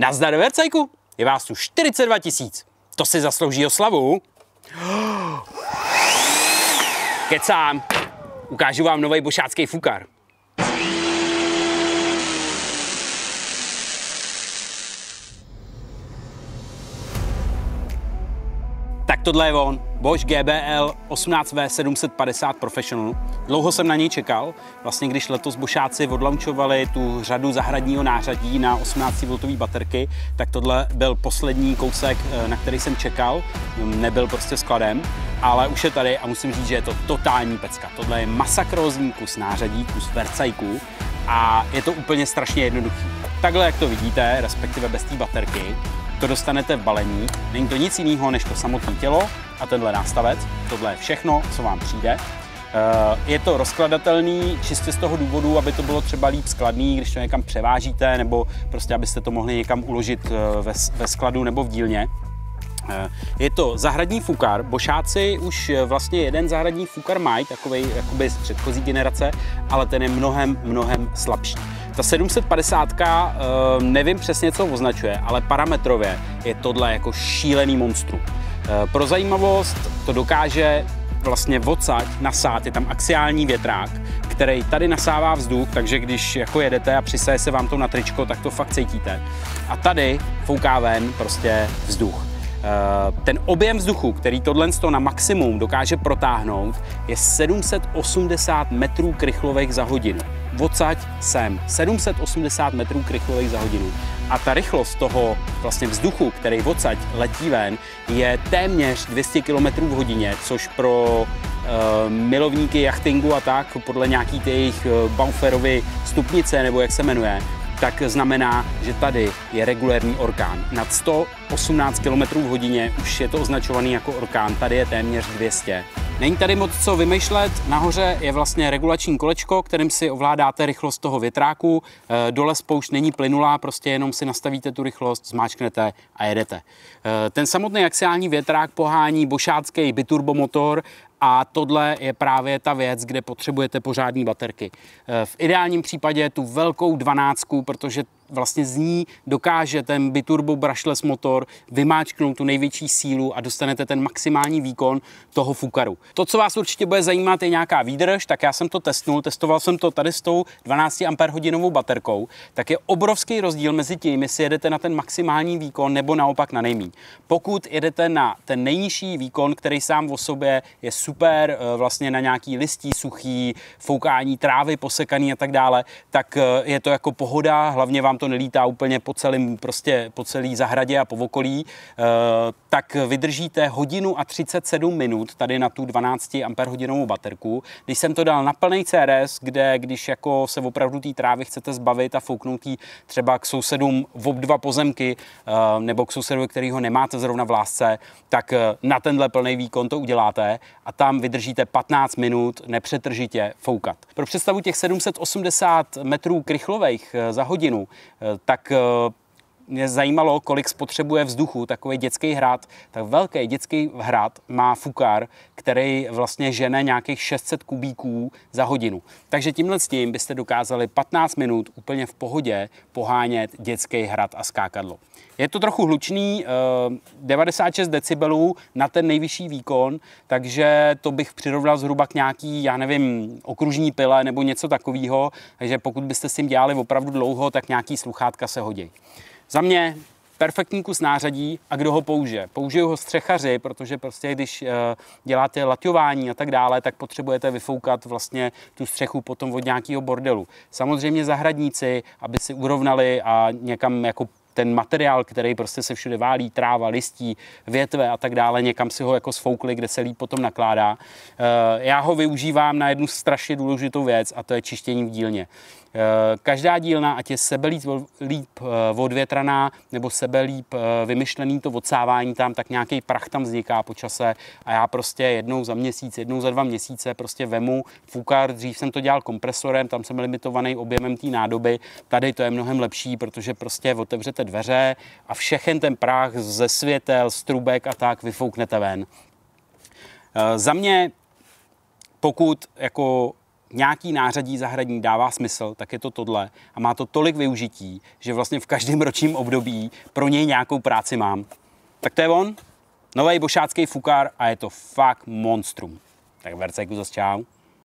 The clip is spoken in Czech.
Nazdar Vercajku, je vás tu 42 tisíc. To si zaslouží oslavu. Kecám, ukážu vám nový bošácký fukar. Tak tohle je on, Bosch GBL 18V 750 Professional. Dlouho jsem na něj čekal. Vlastně když letos Bošáci odlaunchovali tu řadu zahradního nářadí na 18V baterky, tak tohle byl poslední kousek, eh, na který jsem čekal. Nebyl prostě skladem, ale už je tady a musím říct, že je to totální pecka. Tohle je masakrózní kus nářadí, kus vercajků a je to úplně strašně jednoduchý. Takhle, jak to vidíte, respektive bez té baterky, to dostanete v balení. Není to nic jiného než to samotné tělo a tenhle nástavec. Tohle je všechno, co vám přijde. Eh, je to rozkladatelný čistě z toho důvodu, aby to bylo třeba líp skladný, když to někam převážíte, nebo prostě abyste to mohli někam uložit eh, ve, ve skladu nebo v dílně. Eh, je to zahradní fukar. Bošáci už vlastně jeden zahradní fukar mají, takový jakoby z předchozí generace, ale ten je mnohem, mnohem slabší. Ta 750 nevím přesně, co označuje, ale parametrově je tohle jako šílený monstrum. Eh, pro zajímavost to dokáže vlastně odsaď nasát, je tam axiální větrák, který tady nasává vzduch, takže když jako jedete a přisaje se vám to na tričko, tak to fakt cítíte. A tady fouká ven prostě vzduch. Eh, ten objem vzduchu, který tohle na maximum dokáže protáhnout, je 780 metrů krychlových za hodinu. Odsaď sem. 780 metrů krychlových za hodinu. A ta rychlost toho vlastně vzduchu, který odsaď letí ven, je téměř 200 km v hodině, což pro uh, milovníky jachtingu a tak, podle nějaký jejich uh, Bauferovy stupnice, nebo jak se jmenuje, tak znamená, že tady je regulérní orkán. Nad 118 km v hodině už je to označovaný jako orkán, tady je téměř 200. Není tady moc co vymýšlet, nahoře je vlastně regulační kolečko, kterým si ovládáte rychlost toho větráku, eh, dole spoušť není plynulá, prostě jenom si nastavíte tu rychlost, zmáčknete a jedete. Eh, ten samotný axiální větrák pohání bošácký biturbomotor a tohle je právě ta věc, kde potřebujete pořádní baterky. Eh, v ideálním případě tu velkou dvanáctku, protože vlastně z ní dokáže ten biturbo brushless motor vymáčknout tu největší sílu a dostanete ten maximální výkon toho fukaru. To, co vás určitě bude zajímat, je nějaká výdrž, tak já jsem to testnul, testoval jsem to tady s tou 12 Ah baterkou, tak je obrovský rozdíl mezi tím, jestli jedete na ten maximální výkon nebo naopak na nejmí. Pokud jedete na ten nejnižší výkon, který sám o sobě je super, eh, vlastně na nějaký listí suchý, foukání trávy posekaný a tak dále, tak eh, je to jako pohoda, hlavně vám to nelítá úplně po celém prostě po celý zahradě a po okolí, eh, tak vydržíte hodinu a 37 minut tady na tu 12 Ah baterku. Když jsem to dal na plný CRS, kde když jako se opravdu té trávy chcete zbavit a fouknout jí třeba k sousedům v obdva pozemky eh, nebo k sousedu, který ho nemáte zrovna v lásce, tak eh, na tenhle plný výkon to uděláte a tam vydržíte 15 minut nepřetržitě foukat. Pro představu těch 780 metrů krychlových za hodinu Eh, tak eh, mě zajímalo, kolik spotřebuje vzduchu takový dětský hrad. Tak velký dětský hrad má fukar, který vlastně žene nějakých 600 kubíků za hodinu. Takže tímhle s tím byste dokázali 15 minut úplně v pohodě pohánět dětský hrad a skákadlo. Je to trochu hlučný, 96 eh, decibelů na ten nejvyšší výkon, takže to bych přirovnal zhruba k nějaký, já nevím, okružní pile nebo něco takového. Takže pokud byste s tím dělali opravdu dlouho, tak nějaký sluchátka se hodí. Za mě perfektní kus nářadí a kdo ho použije. Použiju ho střechaři, protože prostě když eh, děláte laťování a tak dále, tak potřebujete vyfoukat vlastně tu střechu potom od nějakého bordelu. Samozřejmě zahradníci, aby si urovnali a někam jako ten materiál, který prostě se všude válí, tráva, listí, větve a tak dále, někam si ho jako sfoukli, kde se líp potom nakládá. Eh, já ho využívám na jednu strašně důležitou věc a to je čištění v dílně. Eh, každá dílna, ať je sebe líp, eh, odvětraná nebo sebe líp vymyšlený to odsávání tam, tak nějaký prach tam vzniká po čase a já prostě jednou za měsíc, jednou za dva měsíce prostě vemu fukar, dřív jsem to dělal kompresorem, tam jsem limitovaný objemem té nádoby, tady to je mnohem lepší, protože prostě otevřete dveře a všechen ten prach ze světel, z trubek a tak vyfouknete ven. Za mě, pokud jako nějaký nářadí zahradní dává smysl, tak je to tohle a má to tolik využití, že vlastně v každém ročním období pro něj nějakou práci mám. Tak to je on, nový bošácký fukár a je to fakt monstrum. Tak Vercejku zase čau.